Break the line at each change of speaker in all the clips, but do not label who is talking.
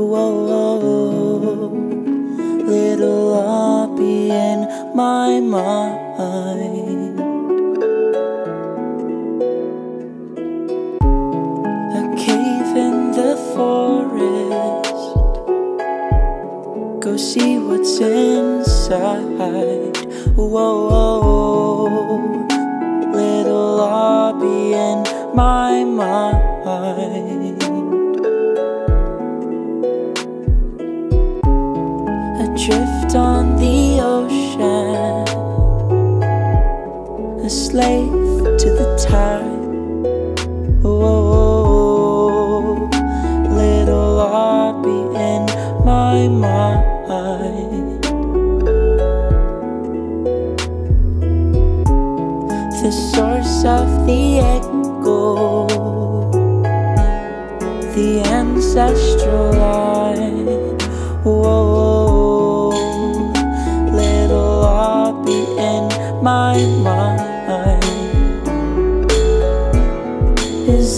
Whoa, little lobby in my mind. A cave in the forest. Go see what's inside. Whoa, little lobby in my mind. Adrift on the ocean, a slave to the tide. Whoa, little lobby in my mind. The source of the echo, the ancestral line. Whoa,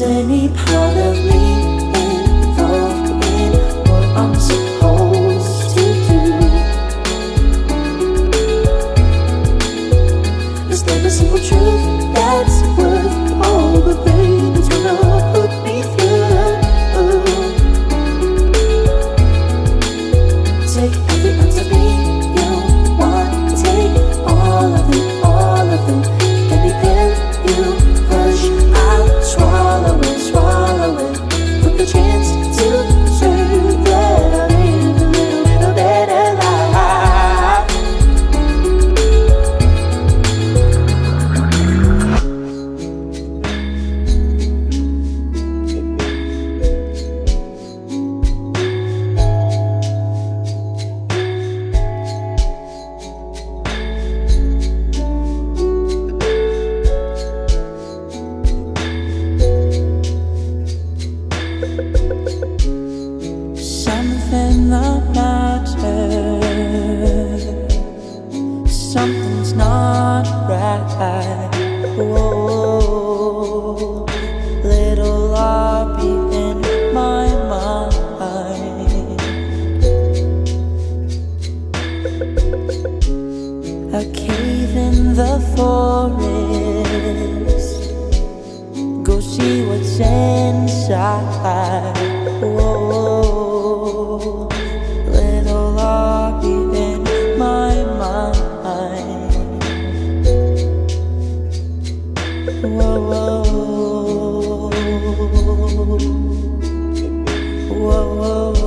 any part of me little lobby in my mind. A cave in the forest. Go see what's inside. Whoa, whoa, whoa.